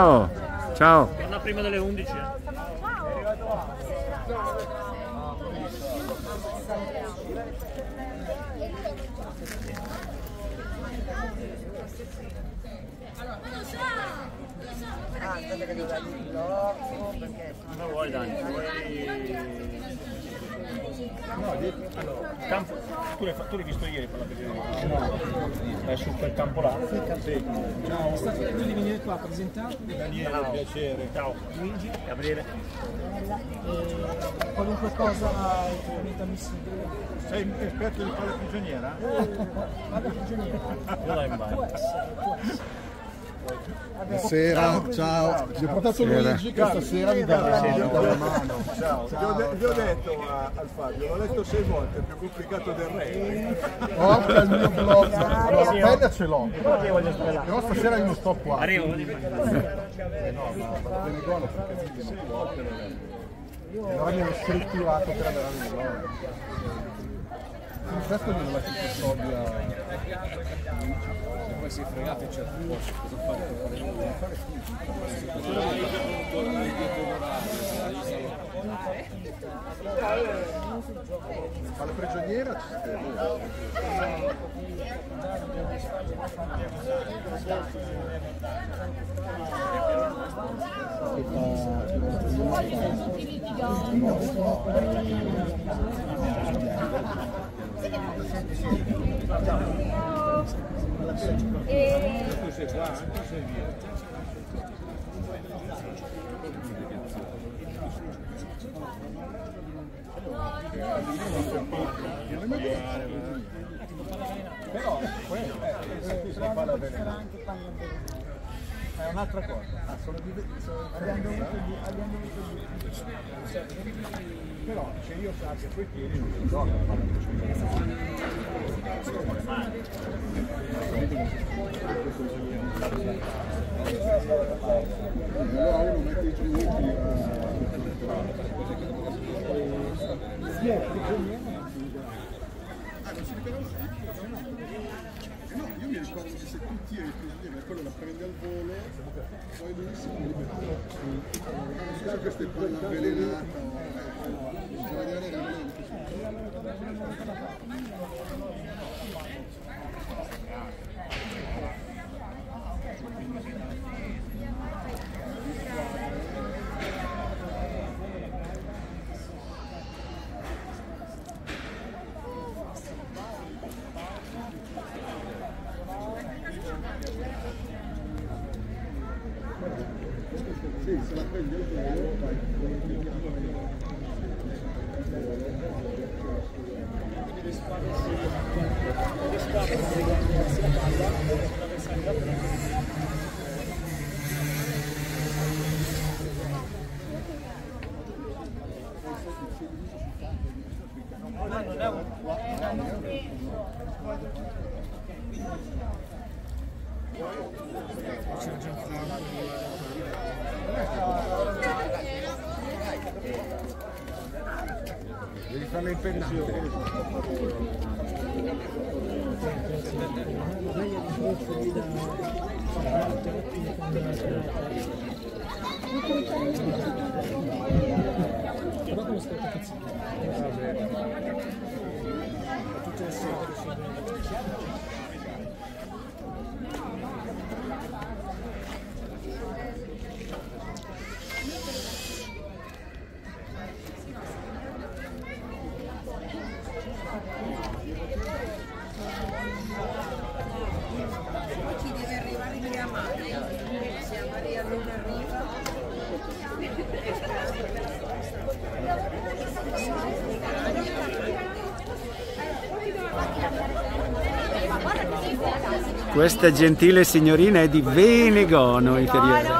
Ciao, ciao. Torna prima delle 11. eh. Come vuoi Dani? Vuoi... Allora, campo, tu, l'hai, l'hai visto ieri per la presenza? No, è su quel campo là. Sì. Ciao, stato quello di venire qua a presentare Daniele, piacere. Ciao. Luigi Gabriele. e qualunque cosa è totalmente ammissibile. Sei esperto di fare prigioniera? Vada prigioniero. Io la invito. Buonasera, ciao. Vi ho portato Luigi che stasera mi dà la mano. Ciao, gli ho, de- gli ho detto a- al Fabio, l'ho letto sei volte, è più complicato del re. Porta il mio blog. Allora, la pelle ce l'ho. Però stasera io non sto qua. Arrivo. Eh no, ma vado bene gono perché quindi non può. E allora mi hanno scrittivato per andare a Milano. In questo glielo lascio i soldi a... Poi si è fregato in certi posti, cosa fare? Ma la prigioniera ci stai. Però, quello, eh, la velena. È un'altra cosa. Ah, sono sono- Però se io sappia poi tieni non mi do Allora uno mette i tributi No, io mi ricordo che se tu tiri il prigioniero quello la prende al volo, poi lui si libera. Non so questa è palla avvelenata eh, bisogna vedere realmente. Devi farla impennante. Però come sto cazzino? Tutte le sere che sono Ci deve arrivare Maria Maria, se a Maria non arriva. Questa gentile signorina è di Venegono inferiore.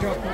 Bravo.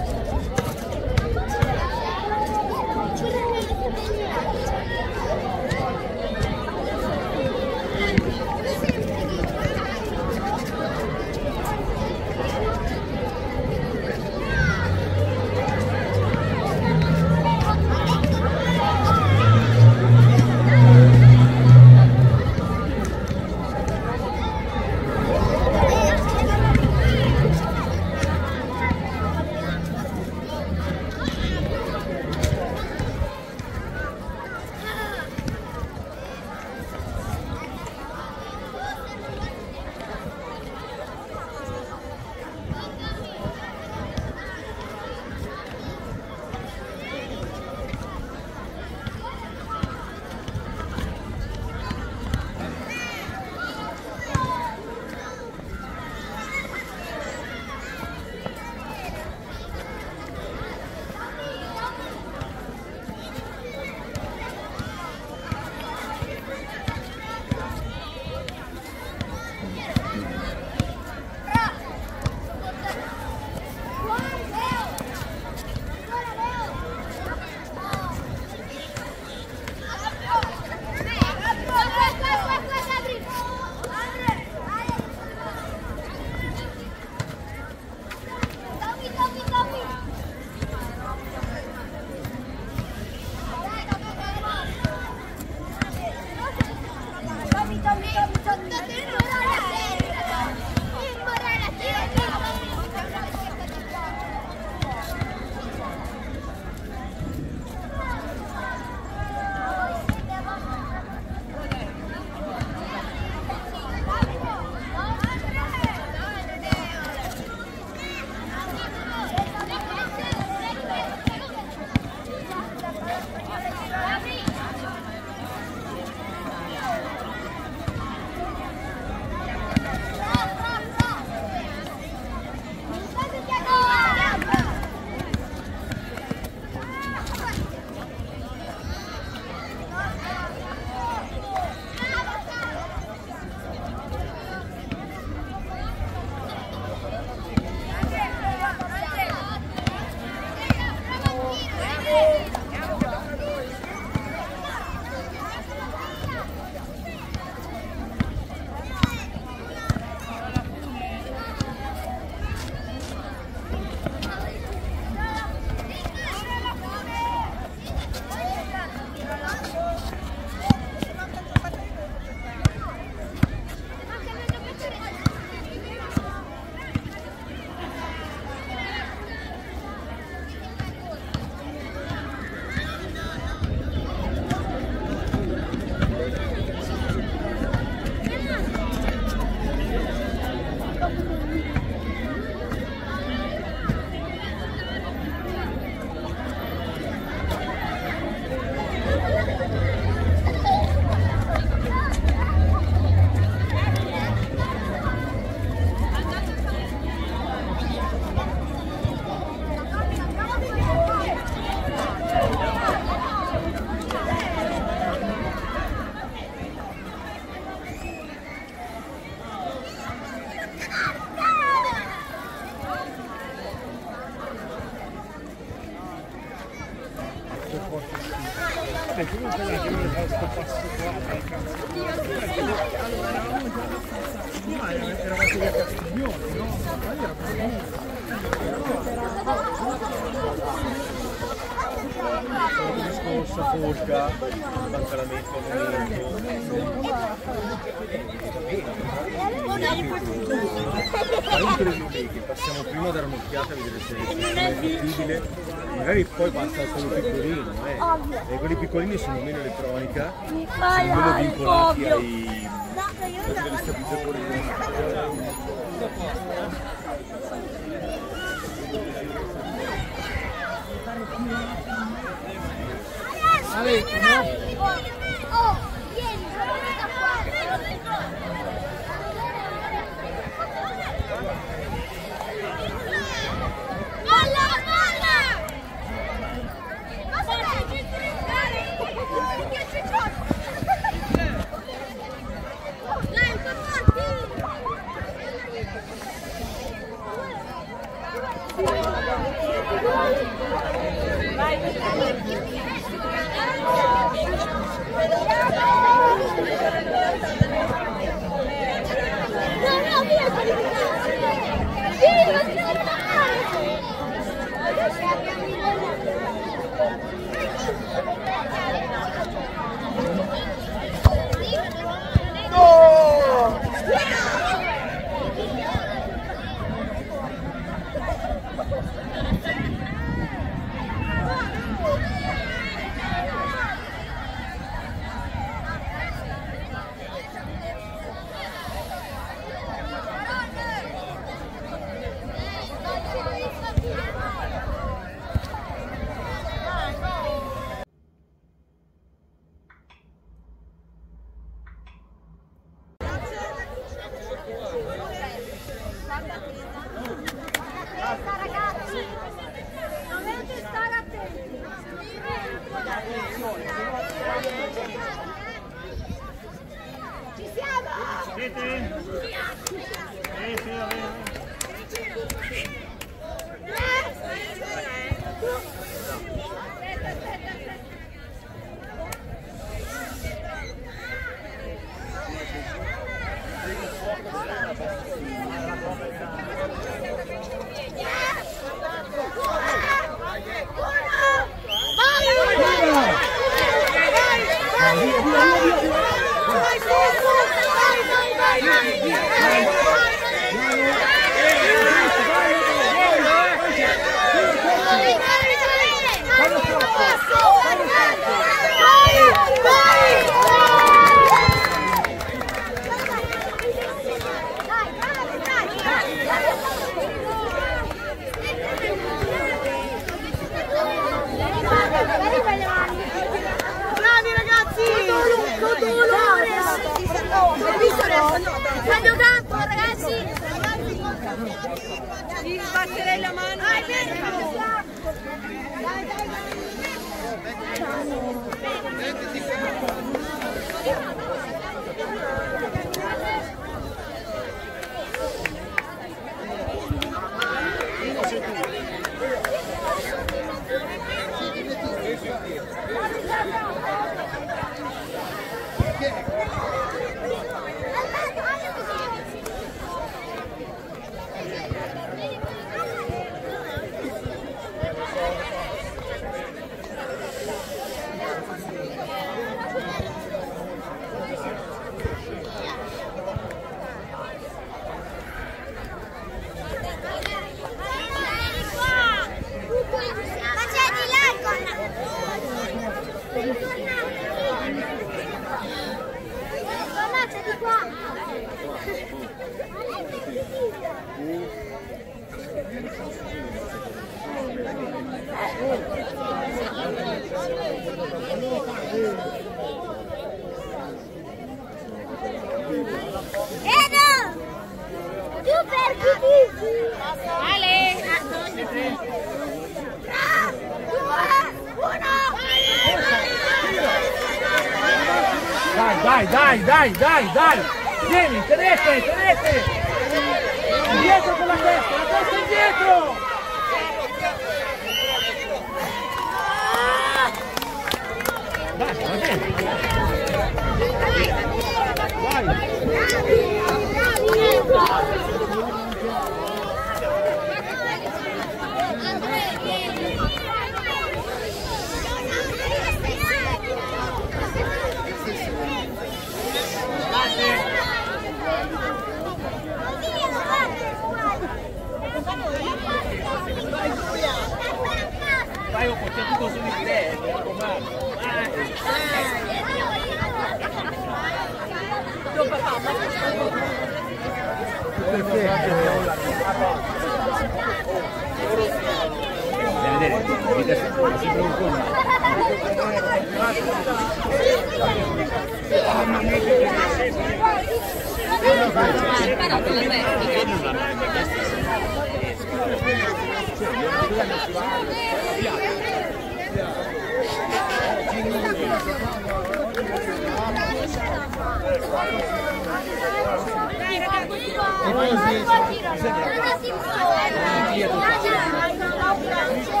Gracias.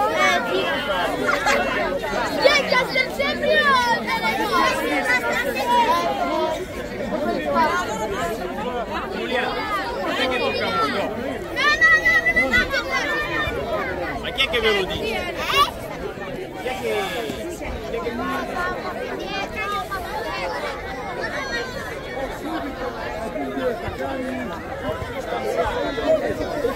Vita sembra un po' Ma chi è che ve lo dice? Mi fa questo! Che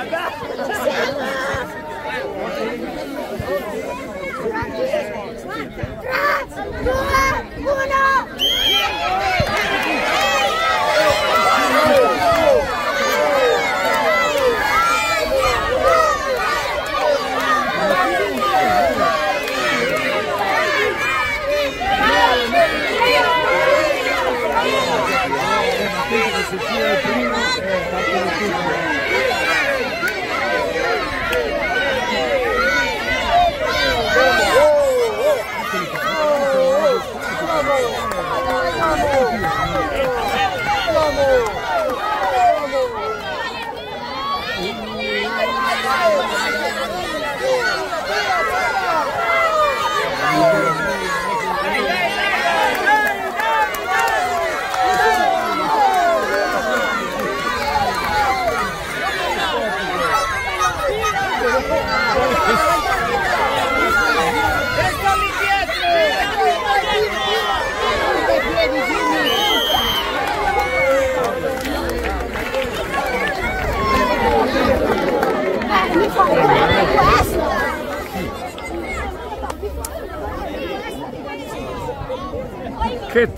Agora!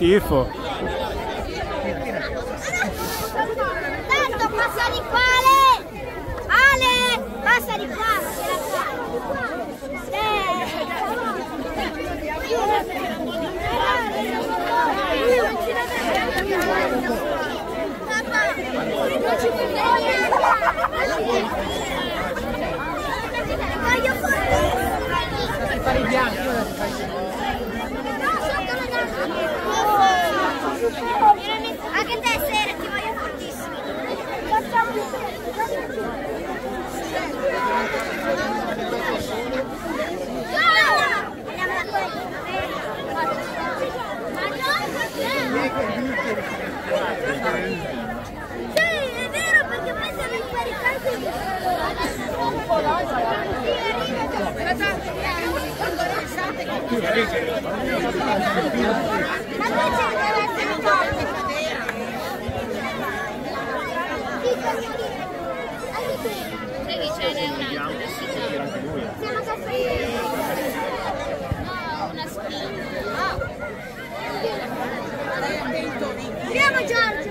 Tifo! Tanto passa di qua, Ale! Ale! Passa di qua! ce la fai! Voglio fare! Fare i bianchi, ora ti fai No, sotto la Anche te sera ti voglio fortissimo. Facciamo Andiamo da Sì, è vero perché poi siamo Ma poi c'è deve essere un po'. Sai che c'è un'altra Siamo caffè. No, una spina. Andiamo Giorgio!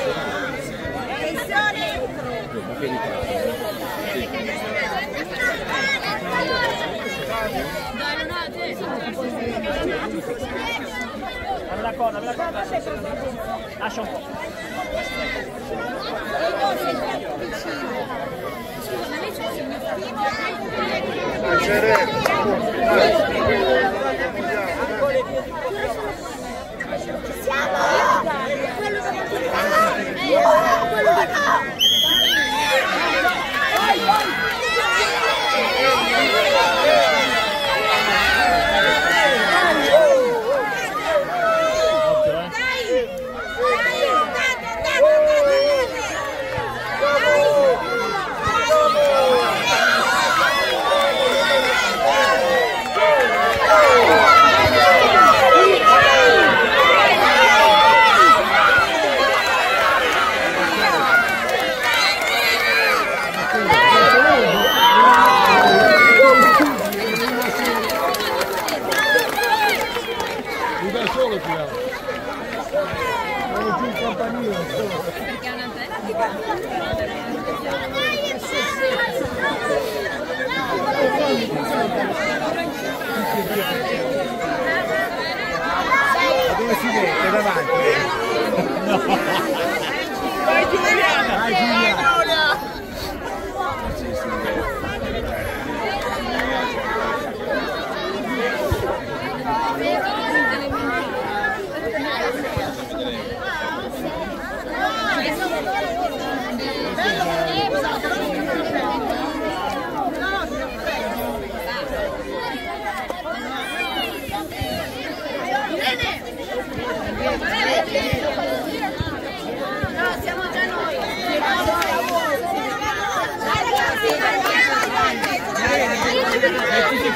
Dammi la corda, dammi la corda. Lascia un po'. Piacere.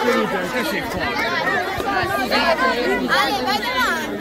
这里边这水库。啊，里。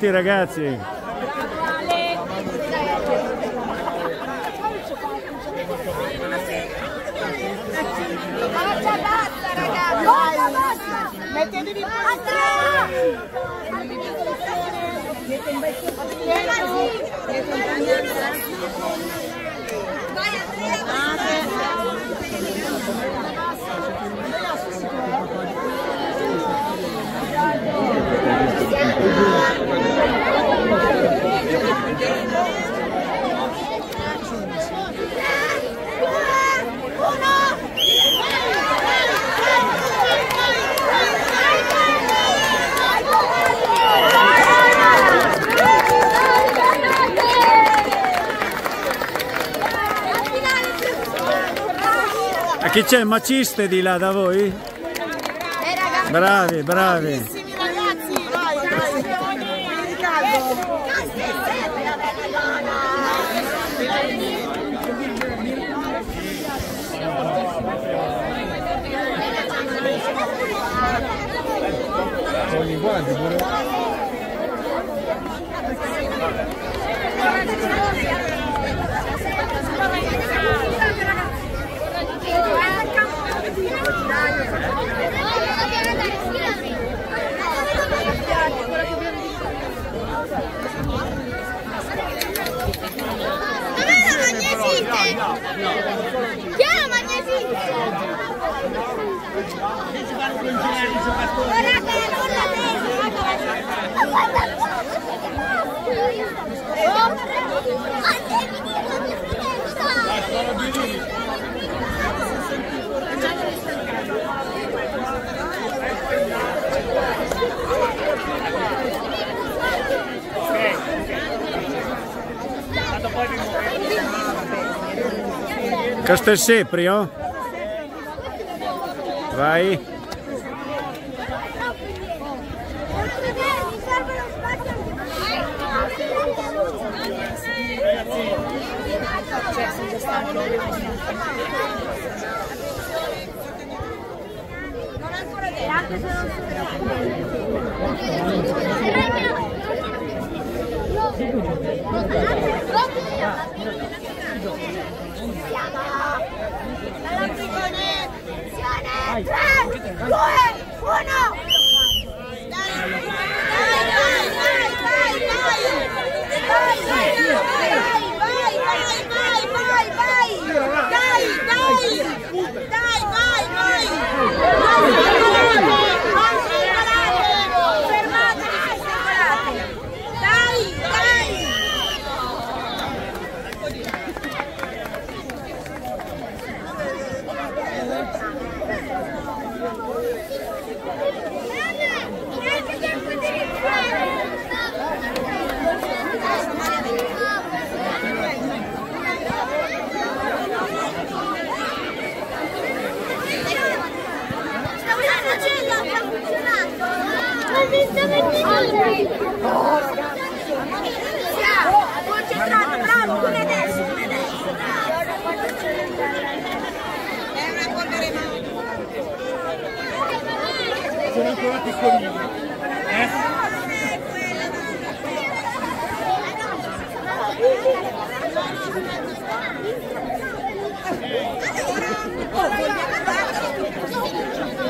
tutti ragazzi. E chi c'è? Maciste di là da voi? Eh, bravi, bravi. Kas te? Vai. Non ancora dentro. Anche se non sono... Io... Io... Io... ร่ Concentrato, bravo, pure adesso. È una polvere Sono ancora piccolini. Eh?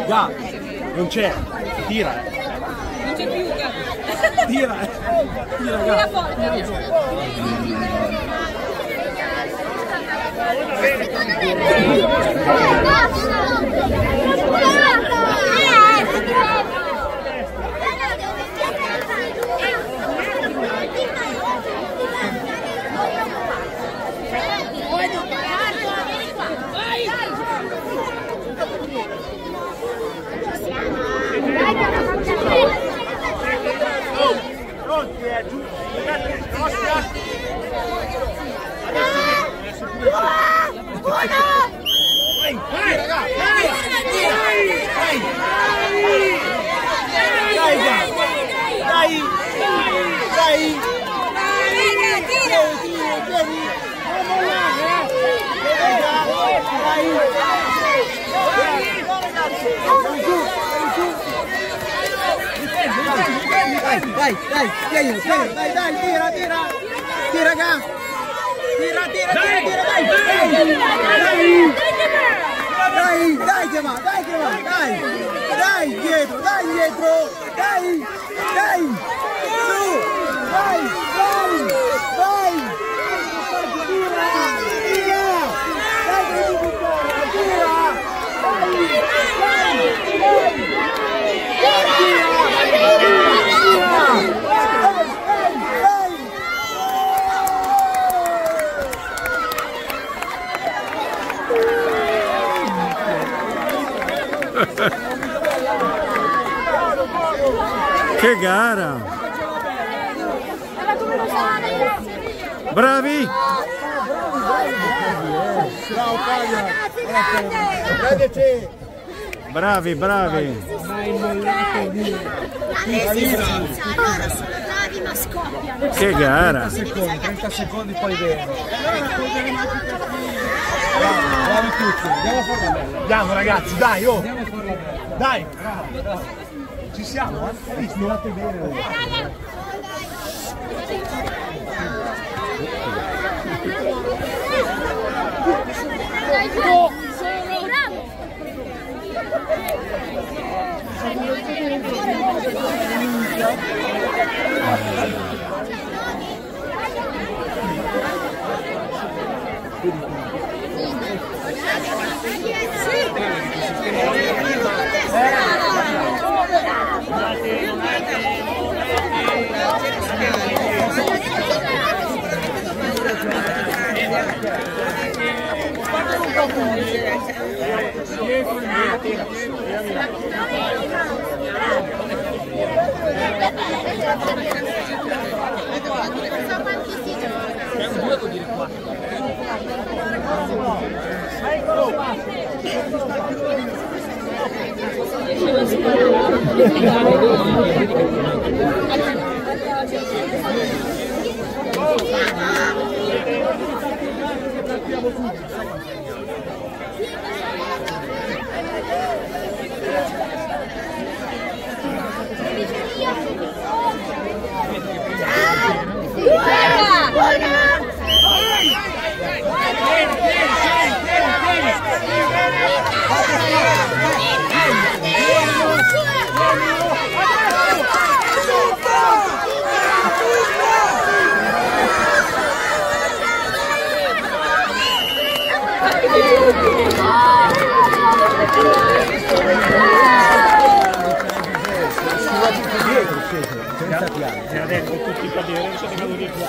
Già, non c'è. Tira. eh. Non c'è più. Tira. Tira, Tira forte. Ragazzi, nostra. Vai, vai, vai, Vai, vai. Dai, dai. Dai. Dai. Dai, dai, dai, tira, tira. Tira, raga. Tira, tira, tira, tira, vai, vai. Dai, dai che va, dai che va, dai. Dai, dietro, dai, dietro. Dai, dai. Su. vai, vai, vai. Tira, tira. Dai, vai, vai, buttare, tira. Che gara! Bravi! Ciao Fabio. Vedete. Bravi, bravi! Loro sono bravi ma scoppiano. Che gara! 30 secondi, 30 secondi poi bene. Bravi, tutti, andiamo a farla bella. Andiamo ragazzi, dai, oh. Andiamo a farla bella. Dai. Ci siamo, eh? Ispirate bene. Vai, Coroa! Ragazzi. Era dentro tutti i cadere, non siete caduti qua.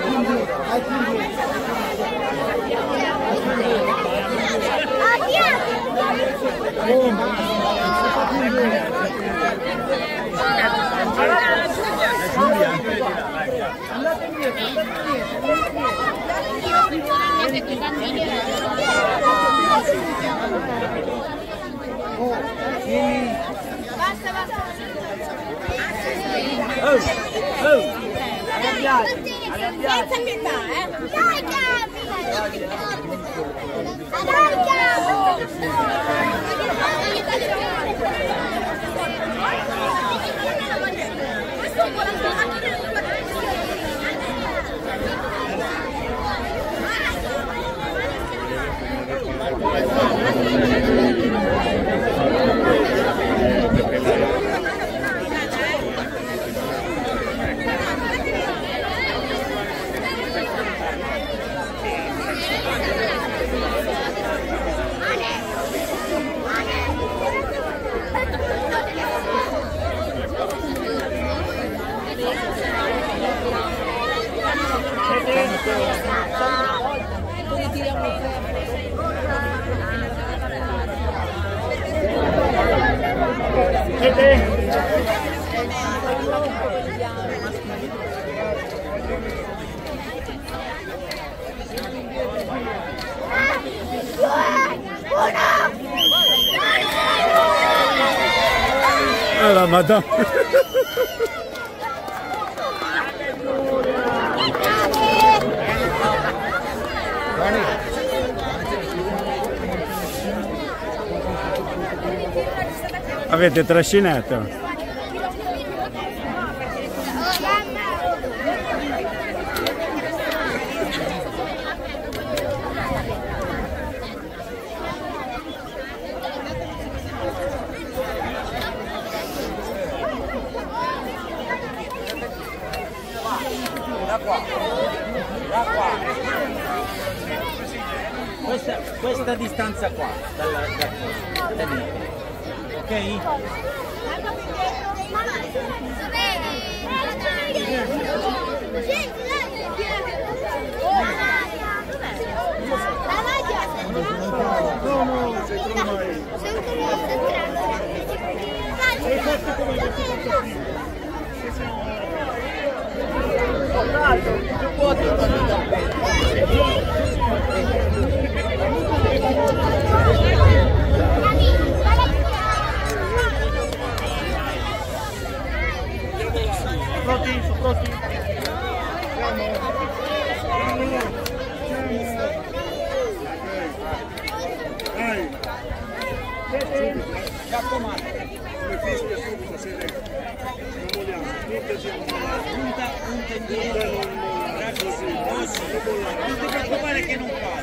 vendite. Basta, basta. Senza pietà, eh? Dai, Gabi! Dai, Ah, la madonna. Avete trascinato? Questa, questa distanza qua, dalla, da, da lì. Ok? Come fischia Non ti preoccupare che non cade.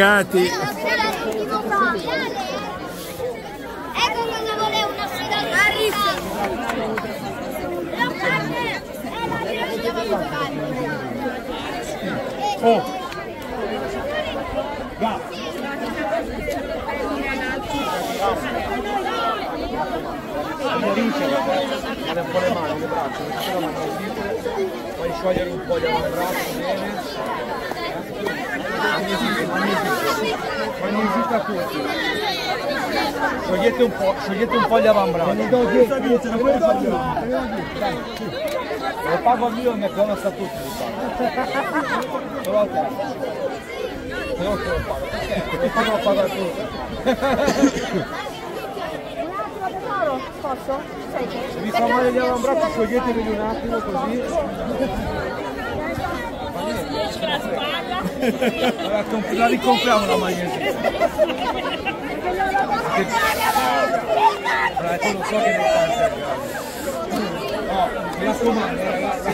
Sangue. Ecco cosa volevo, una sfida all'ultimo sangue. Oh! Gas! Non vince fare un po' le mani, le braccia, fai sciogliere un po' gli avambracci bene. Magnesita a tutti. Sciogliete un po', sciogliete un po' gli avambracci. Lo pago a mio e McDonald's a tutti pago. Solo a te. No te lo pago. Perché? Perché lo pago a tutti. Posso? Se vi fa male gli avambracci scioglieteveli un attimo così. La ricompriamo la maglietta. Allora, tu lo so che ne fai. No, mi raccomando ragazzi.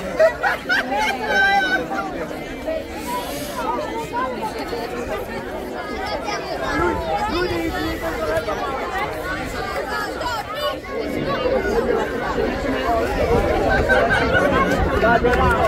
Ma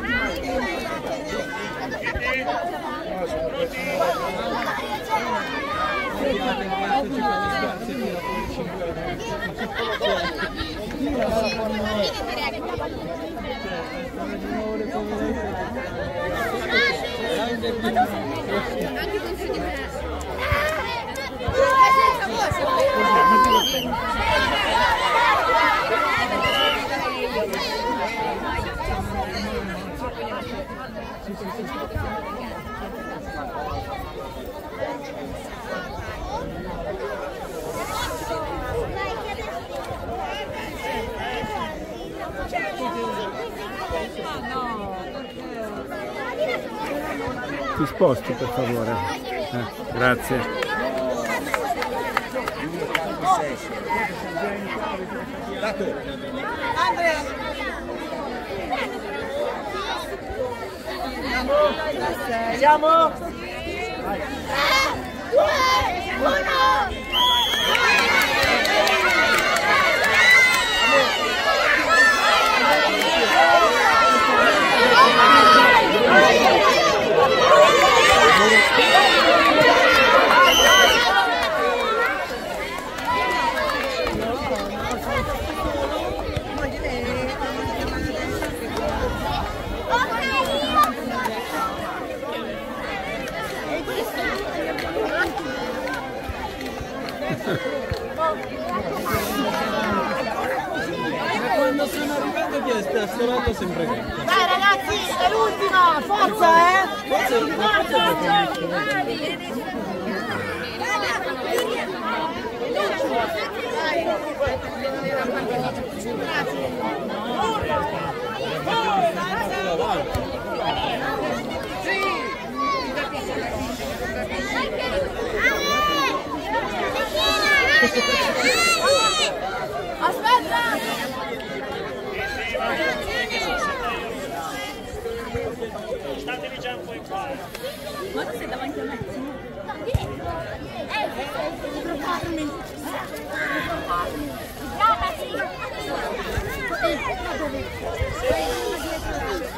Gracias. Ti sposti per favore. Eh, grazie. Andrea! Siamo? Sì. Sta, sta storando sempre dentro. Dai ragazzi, è l'ultima, forza eh! Aspetta! Statevi già un po' in qua. Ma tu sei davanti a me? Attenzione,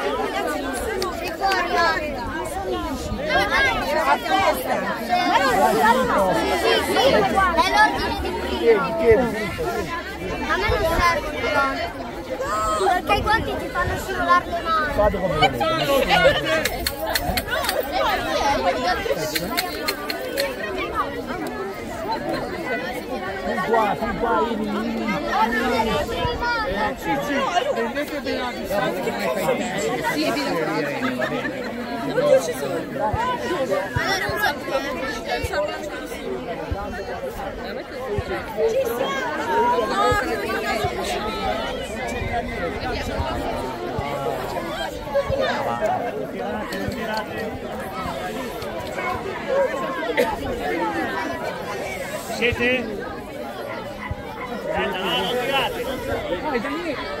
è l'ordine di prima. A me non serve però. Perché i guanti ti fanno scivolare le mani. Fate come volete. Fin qua, fin qua, Ini, Ini. Allora non sapevo. Siete? Aspetta, no, non tirate.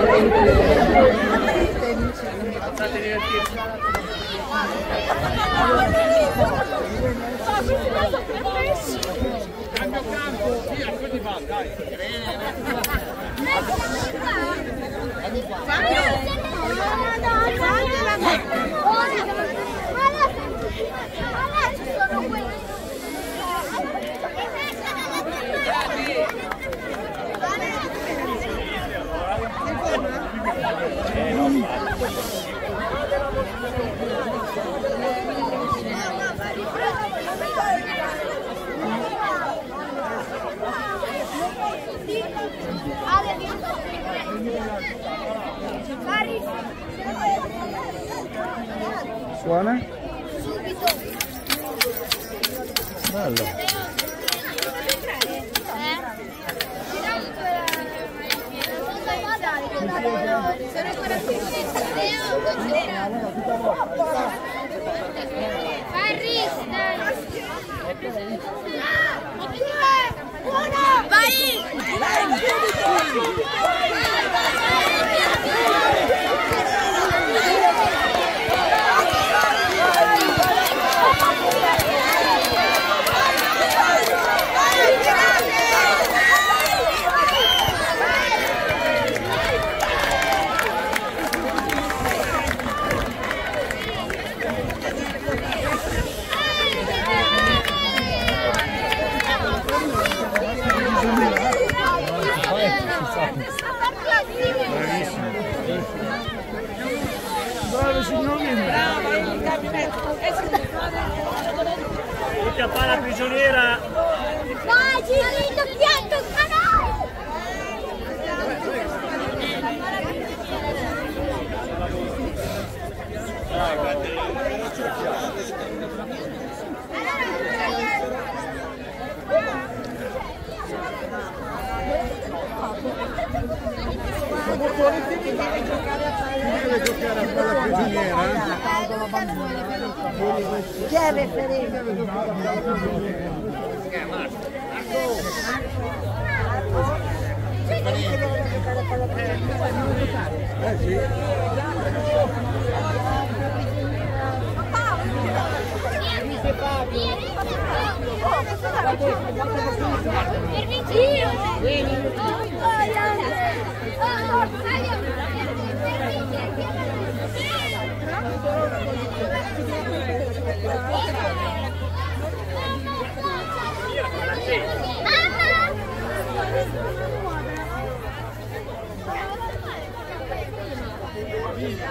Halo, selamat datang di. Subito. Bello. Sono 45 Bravo signorina. Fare la prigioniera. Vai, Girito, pianto il canale! Deve giocare a fare la prigioniera? Chi è il referente? Eh sì. No,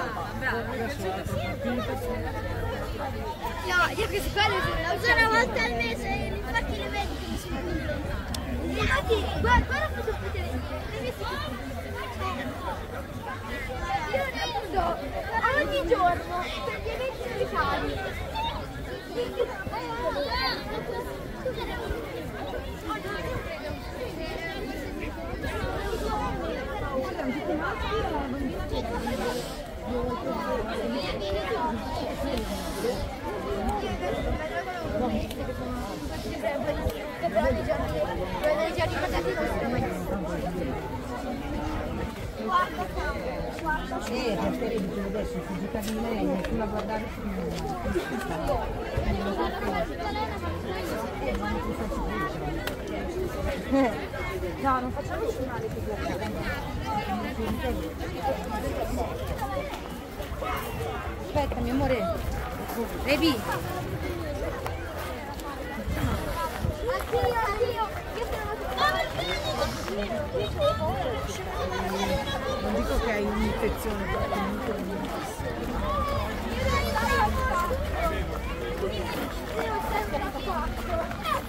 io si quello la uso una volta al mese, infatti le vedi Infatti, guarda, guarda visto che- Io ne uso ogni giorno per gli eventi speciali. Sì, adesso fisica di lei, nessuno a guardare No, non facciamoci male che Aspetta, mio amore. Revi, Addio, addio. Io sono non dico che hai un'infezione, però comunque non Matteo!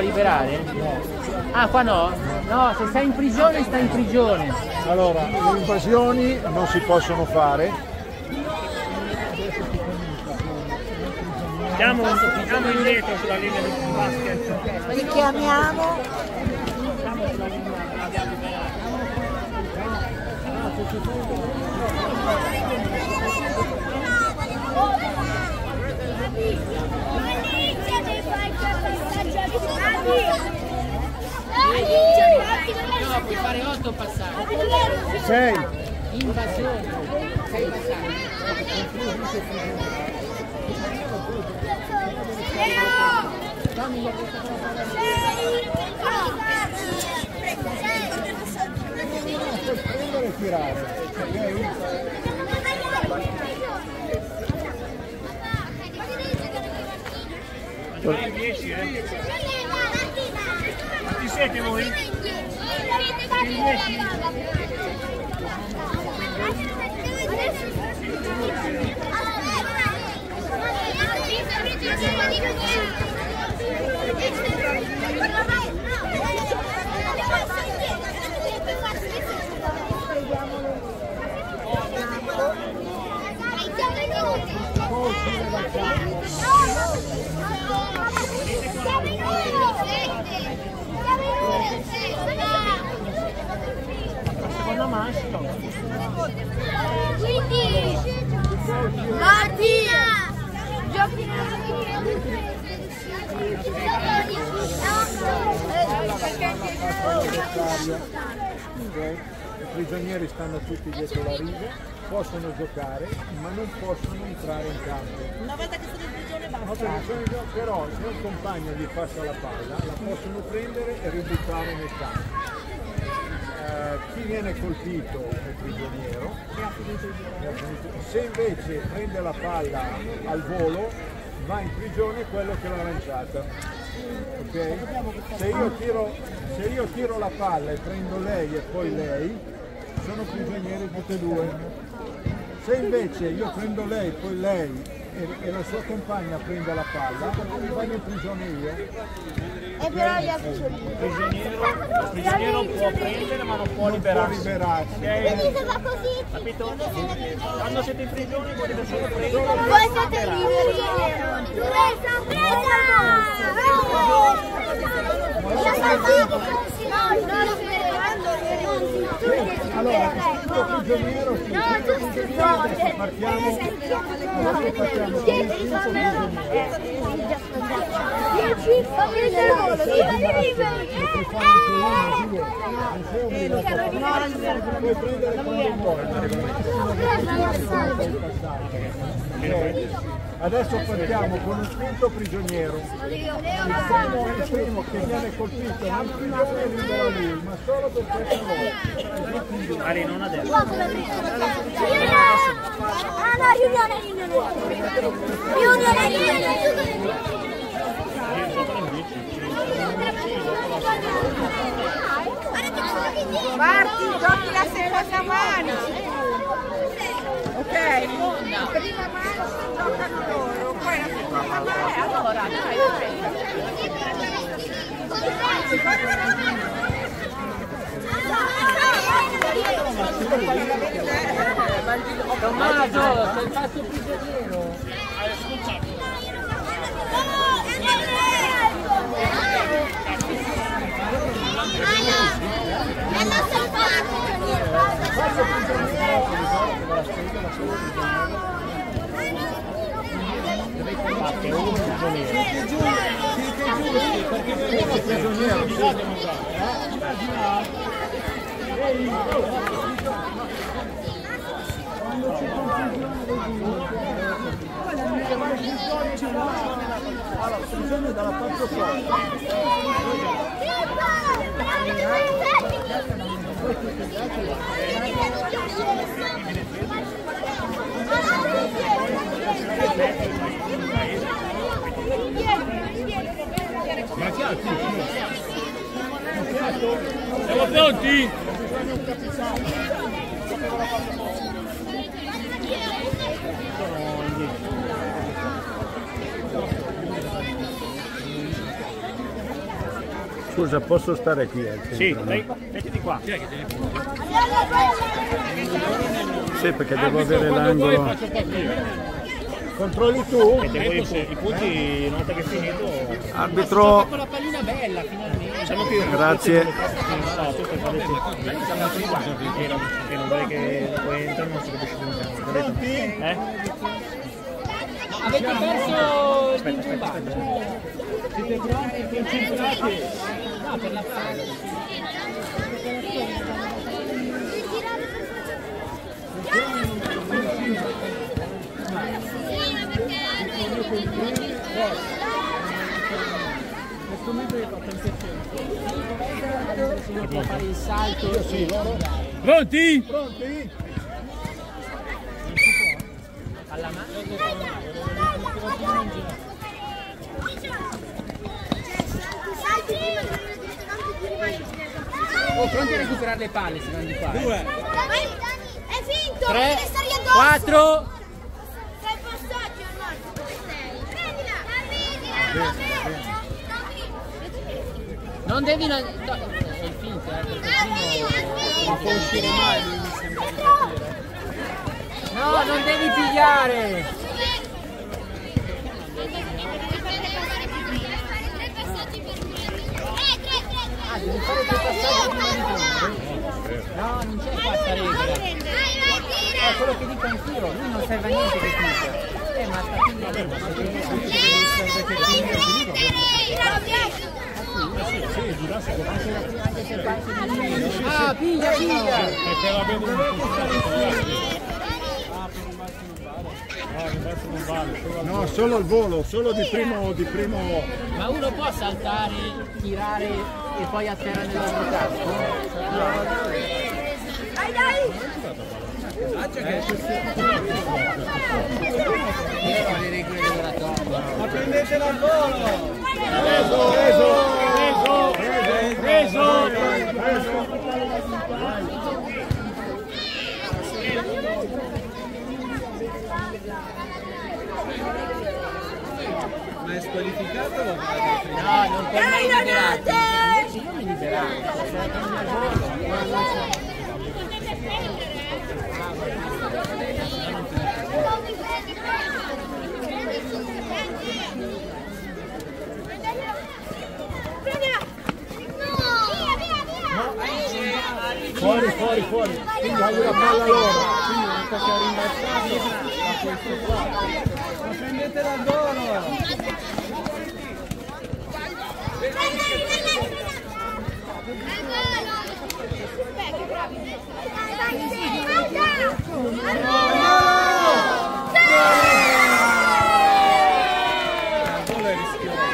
può liberare? Ah, qua no? No, se stai in prigione stai in prigione. Allora, le invasioni non si possono fare. Andiamo, andiamo indietro sulla linea di basket. Li chiamiamo No, puoi fare 8 passaggi. Sei. Invasione. 6 passaggi. Prendere e tirare. Fai 10, eh. Quanti siete voi? Seconda maschio. Quindi, Mattia, giochi? I prigionieri stanno tutti dietro la riga, possono giocare, ma non possono entrare in campo. Una volta che sono in prigione No, basta. perché sono in gioco, però se un compagno gli passa la palla, la possono prendere e ributtare nel campo. Eh, chi viene colpito è prigioniero, se invece prende la palla al volo va in prigione quello che l'ha lanciata. Ok? Se io, tiro, se io tiro la palla e prendo lei e poi lei, sono prigionieri tutte e due. Se invece io prendo lei, poi lei e, e la sua compagna prende la palla, vado in prigione io. E però gli altri sono Il prigioniero, il prigioniero può prendere ma non può Non può liberarsi. liberarsi. Ok? se fa così, Capito? Quando siete in prigione potete solo prendere. voi siete liberi. Presa, presa! La salvata! Allora, istituto prigioniero, sì, No, tu prigioniero, adesso partiamo. Dieci, fammi il volo, Puoi prendere quando vuoi? Adesso partiamo con un quinto prigioniero. Il primo, il primo che viene colpito non prigione libera lui, ma solo per questa volta. Ari, non adesso. Ah no, riunione, riunione. Riunione, riunione. Marti, giochi la seconda mano. Ok, la prima mano giocano loro, poi la seconda mano. Eh, allora, dai, dai. Tommaso, sei fatto prigioniero. È la Che uno prigioniero. Allora, prigione dalla parte opposta. Siamo pronti? Scusa, posso stare qui al centro? Sì, no? dai, mettiti qua. Sì, perché devo avere l'angolo. Controlli tu? Mettete voi i pu- i punti una volta che è finito. Arbitro, Con la pallina bella, finalmente. Diciamo che Grazie. Non, vuole che poi entrano non si capisce più un cazzo. Eh? Avete perso il gimbaccio. Siete pronti? Concentrati? No, per la fase questo momento io faccio il perfetto può fare il salto pronti? pronti? alla mano salti prima tanto ti rimani oh pronti a recuperare le palle se non di qua due è finto 3 4 Non devi... No, è il finto, eh, perché prima non può uscire mai. lui mi sembra. No, non devi pigliare. Ah, devi fare due passaggi prima di prendere. No, non c'è questa regola. È quello che dico anch'io, lui non serve a niente che tira. Eh, ma sta pigliando, ma che anche se parte di lì. Ah, piglia, piglia! Perché Ah, il al No, solo al volo, solo di primo, di primo... Ma uno può saltare, tirare e poi a terra nell'altro casco? Dai, dai. Ma prendetela al volo! Preso, preso, preso, preso. Ma è squalificato o No, non puoi mai liberarti. Invece io mi liberavo. Cioè, prendi al volo. Prendila. No. Via, via, via. Fuori, fuori, fuori. Quindi hai la palla loro. Quindi non tocca rimbalzare da questo qua. Ma prendetela al volo! Il volo è rischioso.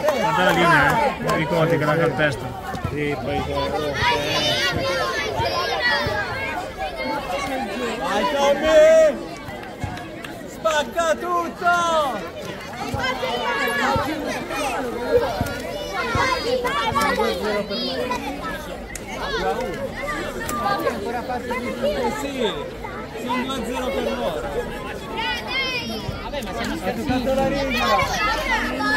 Guarda la linea, eh. Ricordi che la calpesta. Sì, poi Vai Tommy! Spacca tutto! Eh sì! Sono 2-0 per loro! Vabbè, ma siamo toccato la riga!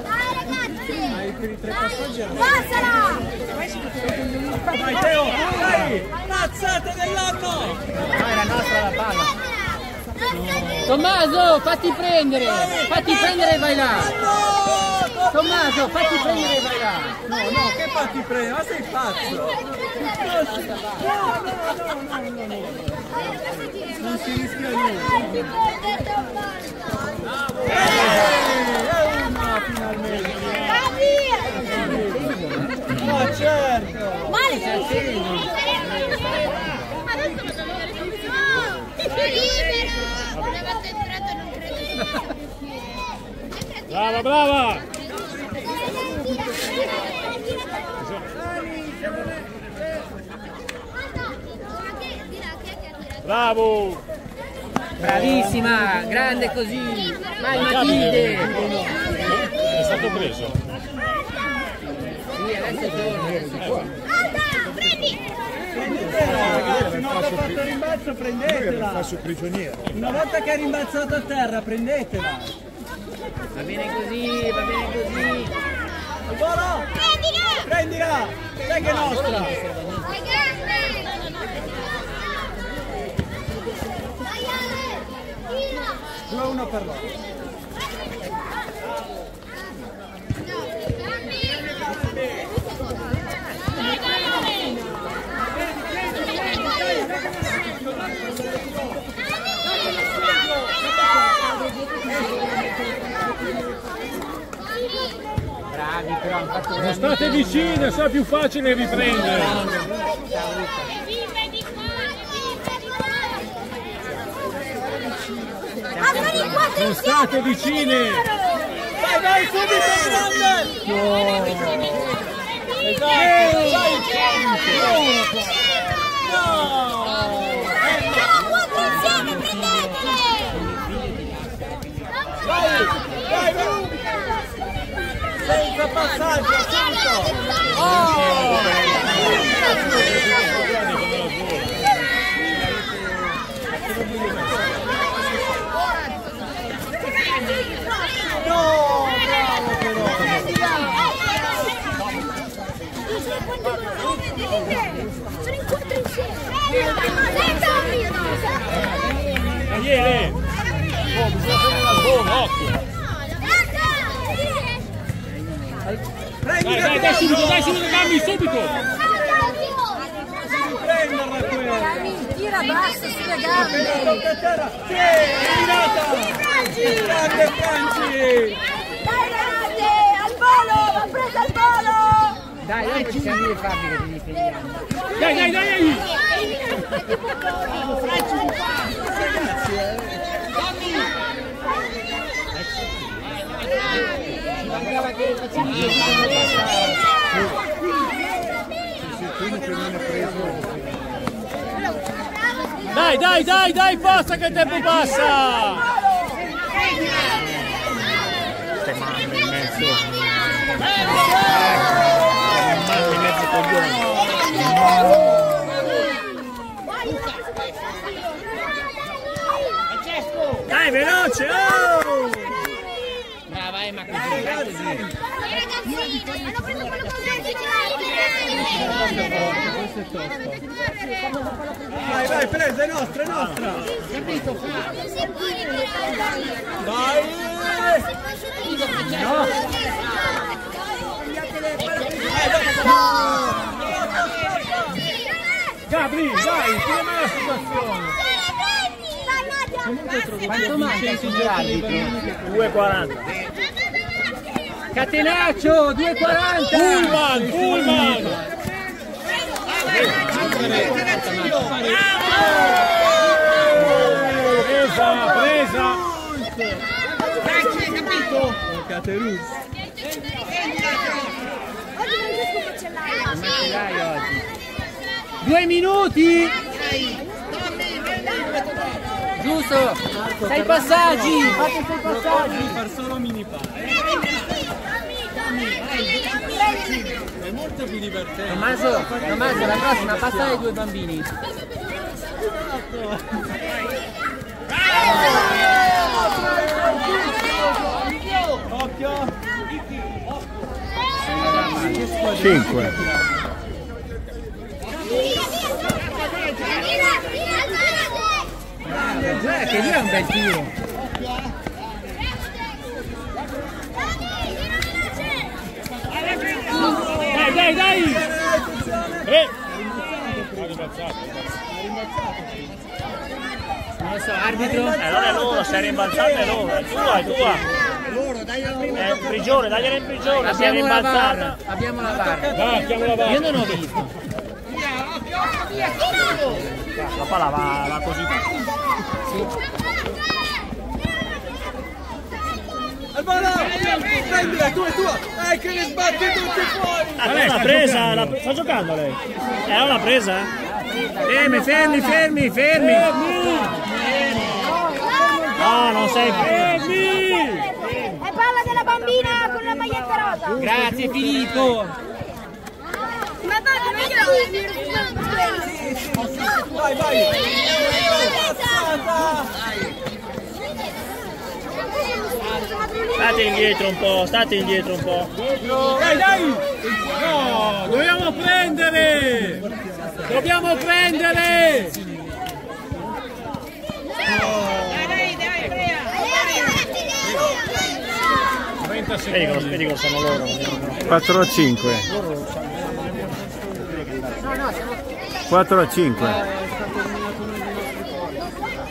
Hai per i tre passaggi erano- Passala! Vai Teo! Dai! Mazzate dell'anno! No, era nostra la palla. Tommaso, fatti prendere! Fatti prendere e vai là! Tommaso, fatti prendere e vai là! No, no, che fatti prendere? Ma sei pazzo! No, si- no, no, no, no, no, no. Non si rischia! Eh, è una finalmente! Ma certo! Brava, brava! Bravo! Bravissima, grande così! Vai Matilde! È stato preso. Sì, adesso torna. Prendetela ragazzi, una volta fatto rimbalzo prendetela! Una volta che è rimbalzato a terra prendetela! Va bene così, va bene così! Al volo! Prendila! Sai che è nostra! 2-1 per loro. Bravi, però Non state vicine, sarà più facile riprendere. Non state vicine. Vai, vai, subito, vai! Senza passaggio, subito! Sono in quattro insieme. Daniele! Oh, bisogna prendere la sboga, occhio! Dai, dai, dai subito, dai subito, dammi subito! Prenderla quella! Tira bassa sulle gambe. Tocca a terra! Sì, eliminata! Grande Franci! Dai ragazzi, al volo, va preso al volo! Dai, dai, ci siamo le fabbriche che li finiamo. Dai, dai, dai! Mancava che facessi Dai, dai, dai, dai, forza che tempo passa! Queste mani in mezzo. Mani in mezzo coglioni. Dai, veloce! Oh! Brava, eh, ma così, dai così. Ragazzini, hanno preso quello Vai, vai, presa, è nostra, è nostra! Vai! Gabri, dai, tiriamo la situazione! Quanto manca sugli arbitri? 2,40. Catenaccio, 2,40! Pullman, Pullman! Presa, presa! Ce l'hai oggi. Due minuti! Giusto! Sei passaggi! Fate sei passaggi! far solo mini pari. È molto più divertente. Tommaso, Tommaso, la prossima passa ai due bambini. Occhio! 5. Eh, che lì è un bel tiro. Dai, dai, dai! Eh! Non lo so, arbitro. Eh, non è loro, sei rimbalzata è loro, è tua, è tua. È in prigione, dagliela in prigione, Abbiamo la rimbalzata. barra. Abbiamo la barra. Dai, chiamo la Io barra. non ho visto. La palla va, va così. Al volo! Prendila, tu è tua! Dai che ne sbatti tutti fuori! Ah, lei l'ha presa, la, sta giocando lei? Eh, l'ha presa? Fermi, fermi, fermi, fermi! No, non sei fermi! È palla della bambina con la maglietta rosa. Grazie Filippo. Ma va, come Vai, vai! State indietro un po', state indietro un po'. Dai, dai! No, dobbiamo prendere! Dobbiamo prendere! Dai, dai, dai, Brea! Vedi cosa, vedi cosa sono loro. 4 a 5. 4 a 5.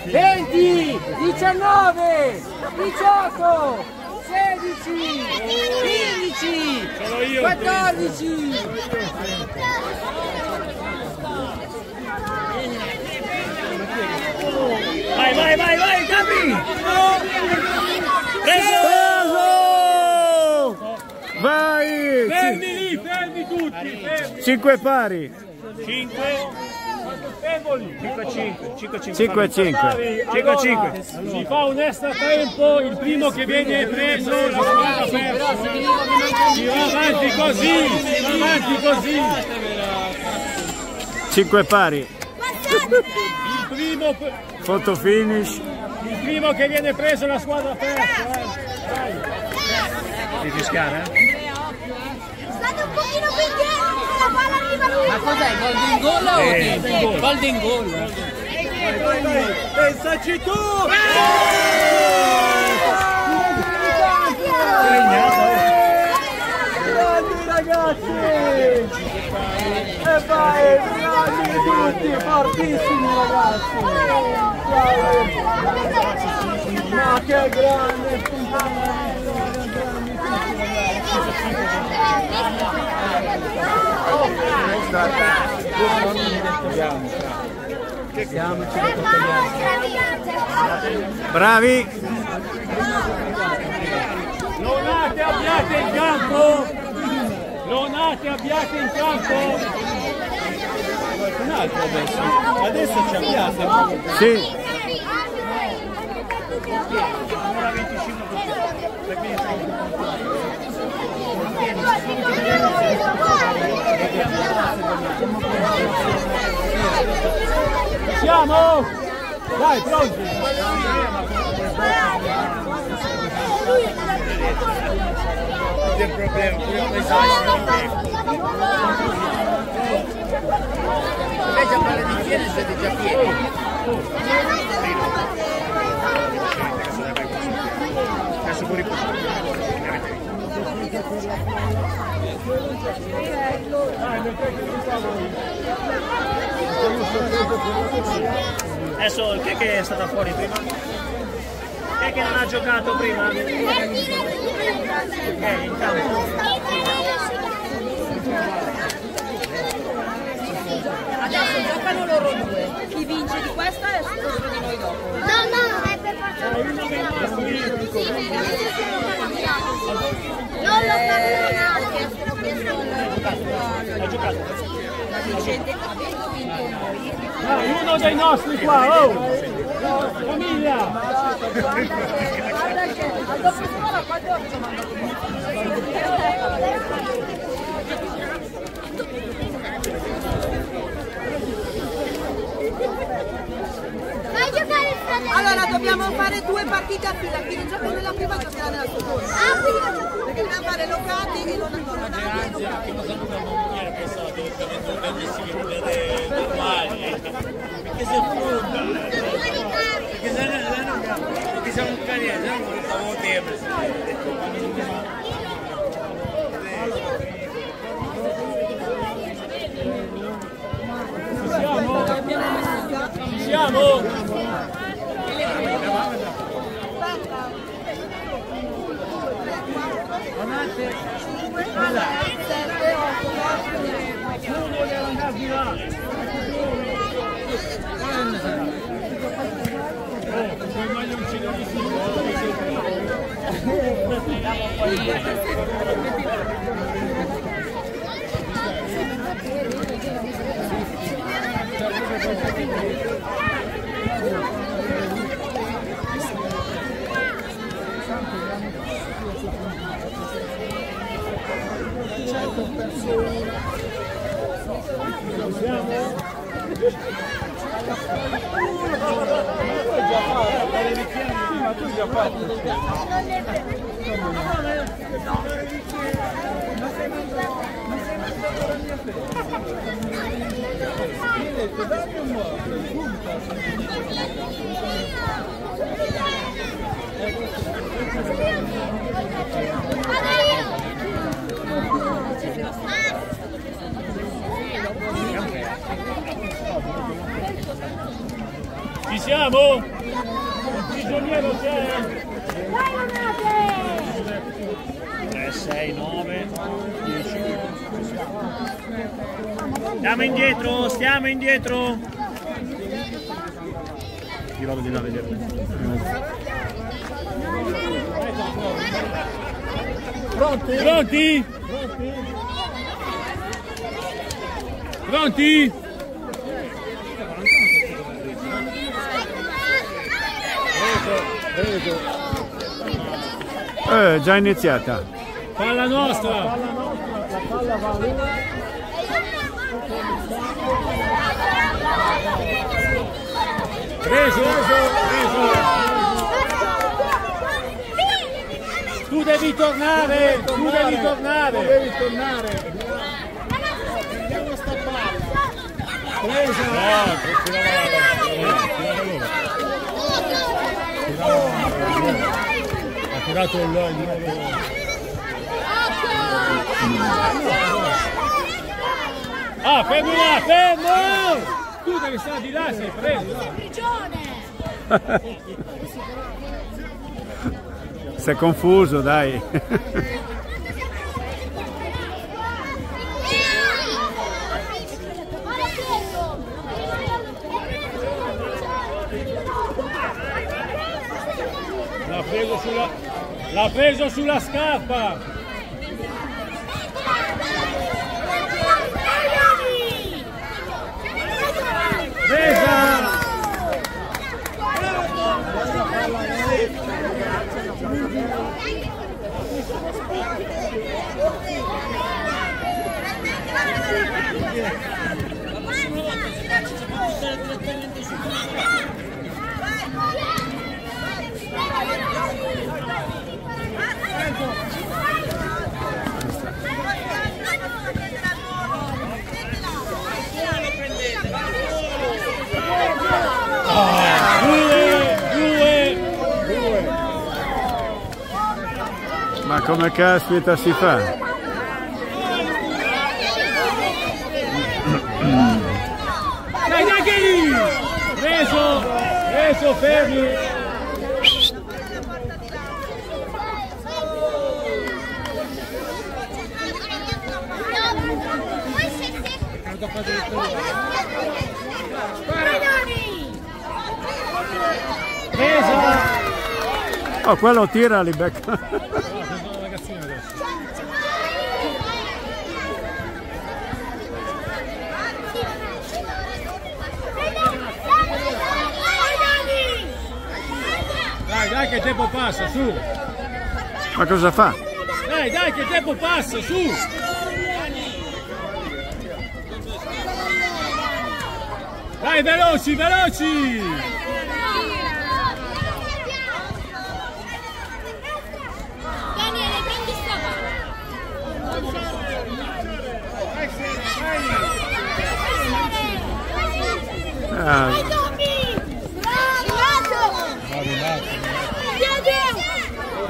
20, 19, 18, 16, 15, 14. Vai, vai, vai, vai, Capri! Preso! Vai! Fermi lì, fermi tutti! Fermi. Cinque pari! Cinque! 5-5 5 5 si fa un extra tempo il primo che viene preso la squadra persa si va avanti così si va avanti così. 5 pari. Il primo foto finish. Il primo che viene preso la squadra persa eh. devi fischiare eh? state un pochino qui dietro la palla cos'è? Golden goal o Eh, che? Golden goal. Pensaci tu! Grandi ragazzi! E vai, grandi tutti, fortissimi ragazzi! Ma che grande Bravi. Leonate abbiate in campo! Leonate abbiate in campo! Un altro adesso. Adesso ci abbiate. Sì. Siamo? Dai, pronti? Non è problema, pure questo Invece a fare di fiere siete già pieni. Adesso fuori Adesso chi è che è stata fuori prima? Chi è che non ha giocato prima? Ok, in campo. Adesso giocano loro due. Chi vince di questa è contro di noi dopo. No, no, è per forza. Non lo camminate. Ha giocato? La vincente avendo vinto noi. Dai, uno dei nostri qua, oh! Famiglia! Guarda che al dopo scuola quando mando Vai a giocare il fratello. Allora dobbiamo fare due partite a fila, chi non gioca nella prima giocherà nella seconda. Ah, quindi non Perché dobbiamo fare locati e non locati e locati. Perché si affronta. Perché se no, perché siamo un carriere, non facciamo tempo. Ci siamo? Uno deve andare di là. Ci siamo? Il prigioniero c'è? Vai Leonate! 3, 6, 9, 10. Stiamo indietro, stiamo indietro! Io vado di là a vederlo. Pronti? Pronti? Pronti? Eh, già iniziata. Palla nostra. La palla va lì. Preso, preso. Tu devi tornare, tu devi tornare. Devi tornare. Prendiamo sta palla. Presa. Ha tirato il Ah, fermo là, fermo! Tu devi stare di là, sei preso. Si è confuso, dai. L'ha preso sulla... L'ha preso sulla scarpa! Presa! Due, Ma come caspita si fa? Dai, dai! Preso! Preso, fermi! Oh, quello tira li becca. Dai, dai che il tempo passa, su! Ma cosa fa? Dai, dai che il tempo passa, su! Dai, veloci, veloci! Daniele, prendi sta palla. Ah, Vai, Tommy! Bravo! Piede!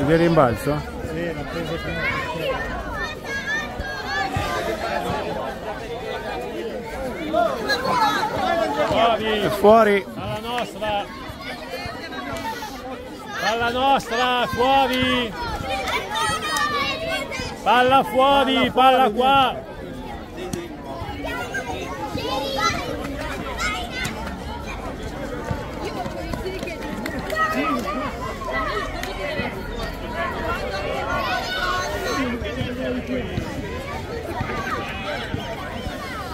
di rimbalzo? Sì, l'ha preso prima. È fuori. Alla nostra! Alla nostra, fuori! Palla fuori, palla qua!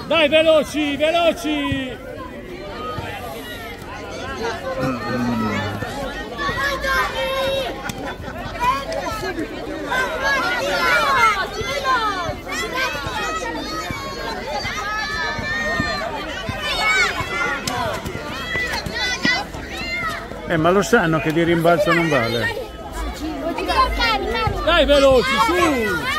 Dai, veloci, veloci! Eh, ma lo sanno che di rimbalzo non vale. Dai, veloci, su!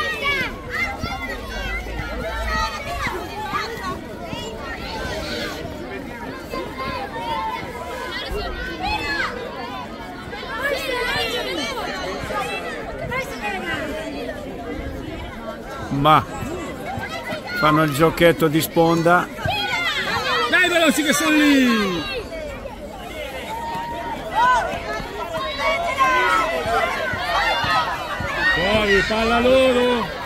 Ma fanno il giochetto di sponda. Dai, veloci che sono lì! Dai, palla loro!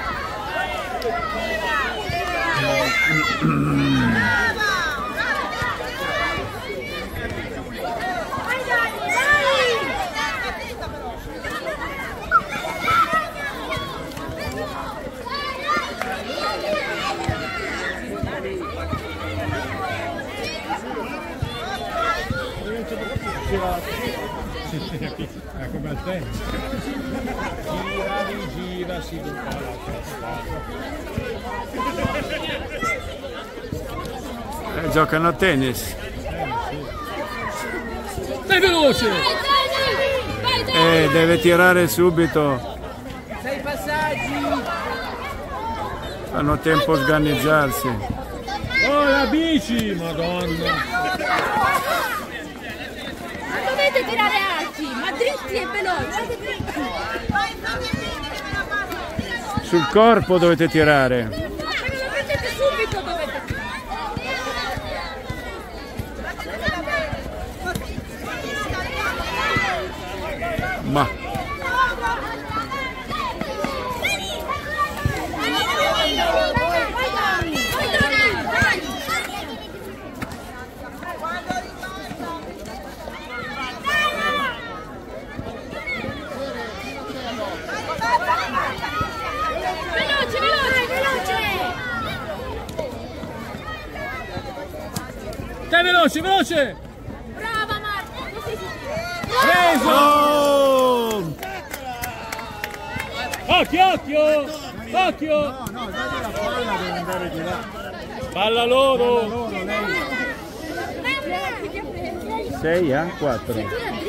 Eh, giocano a tennis. Dai veloce! Eh, deve tirare subito. Sei passaggi! Hanno tempo a sganizzarsi. Oh, la bici! Madonna! Ma dovete tirare alti, ma dritti e veloci. Sul corpo dovete tirare. Dai veloce, veloce! Brava si Preso! Oh! Occhio, occhio! Occhio! No, no, dai la palla deve andare di là. Palla loro! Loro, lei. 6 a 4.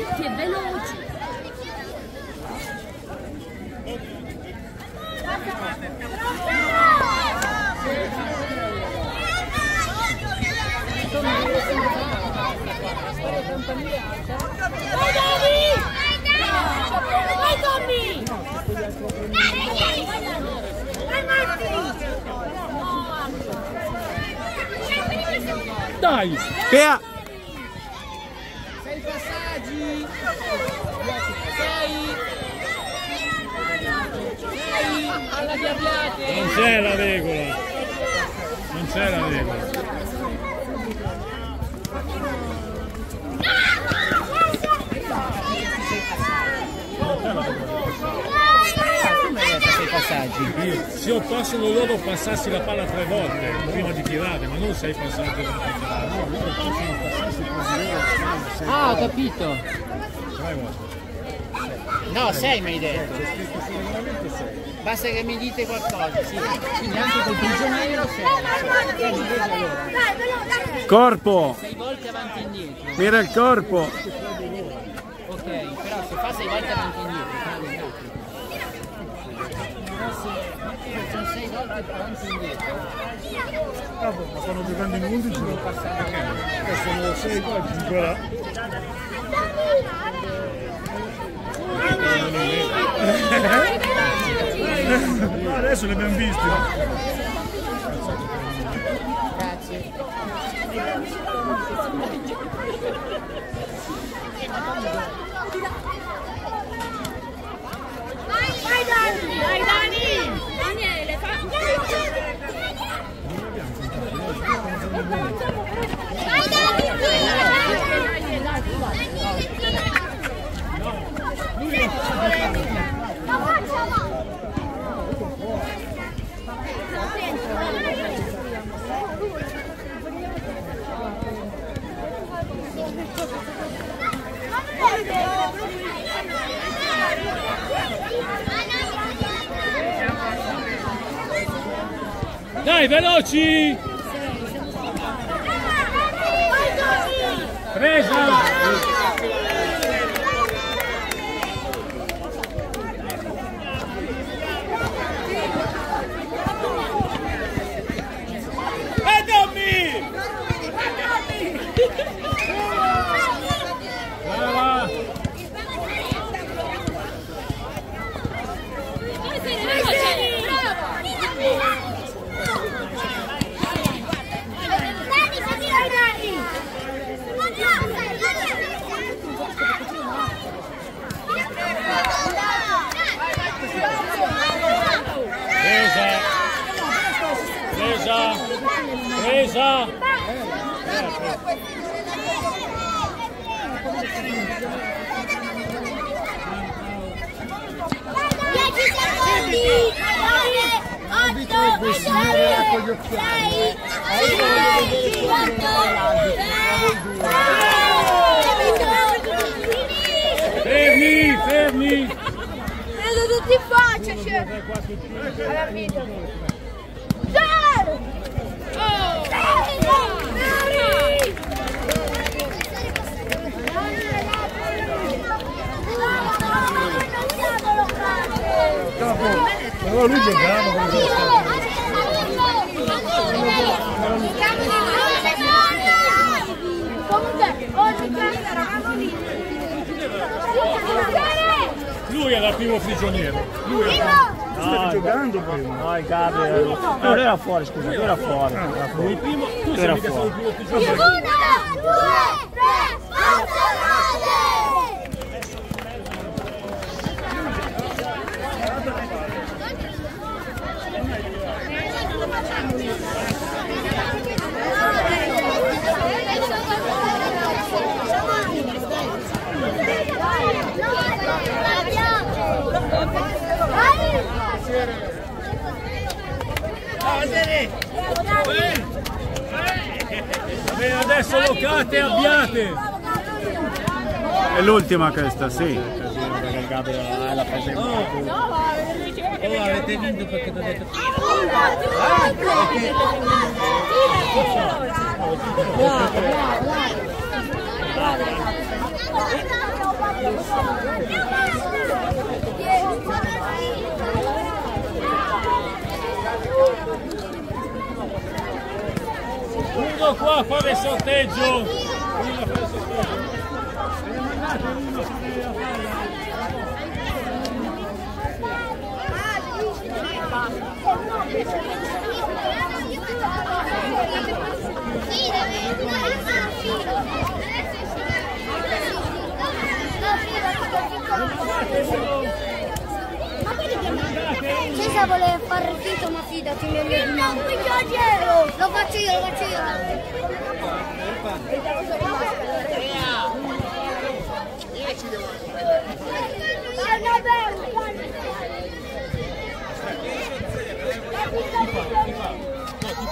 Vai Dani! Vai Tommy! Vai Marti! Dai! Pea! Sei passaggi! Sei! Sei! Alla diabliate! Non c'è la regola! Non c'è la regola! Passaggi! Io, se io possono loro passarsi la palla tre volte prima di tirare, ma non sei passaggio prima di tirare. Ah, ho capito! Tre volte. No, sei mi hai detto! Basta che mi dite qualcosa, sì. Quindi anche col prigioniero sei. Dai, veloce! Corpo! Sei volte avanti e indietro. Mira il corpo! Ok, però se fa sei volte avanti e indietro, cade il gatto. Sono sei volte avanti e. Ma stanno giocando in 11 non passare. Eh, sono 6 qua, 5 là. No, adesso li abbiamo visti. Grazie. Vai Dani! Vai Dani! Dai, veloci! Presa! E dammi! Brava! Dani! Presa! Presa! Dieci secondi! Nove, otto, sette, sei, cinque, quattro, tre, Fermi, fermi! Vedo tutti in faccia, c'è! Alla fine. Però lui giocava con questo. Comunque, oggi casa eravamo lì. Lui era il primo prigioniero. Lui era... Stavi giocando prima. No, Gabriel. No, lui era fuori, scusa, lui era fuori. Era fuori. Il primo... Tu Lui sei era mica stato il fuori. primo prigioniero. Una, due, tre, quattro, Va bene, adesso locate e abbiate. È l'ultima questa, sì. Oh, avete vinto perché ti ho detto Uno qua a il sorteggio. Uno a fare sorteggio. Cesa vuole fare finto ma fidati mi è No, Lo faccio io, lo faccio io.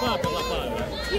Fa per la palla. Ci